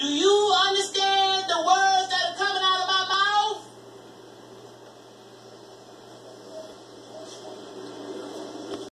Do you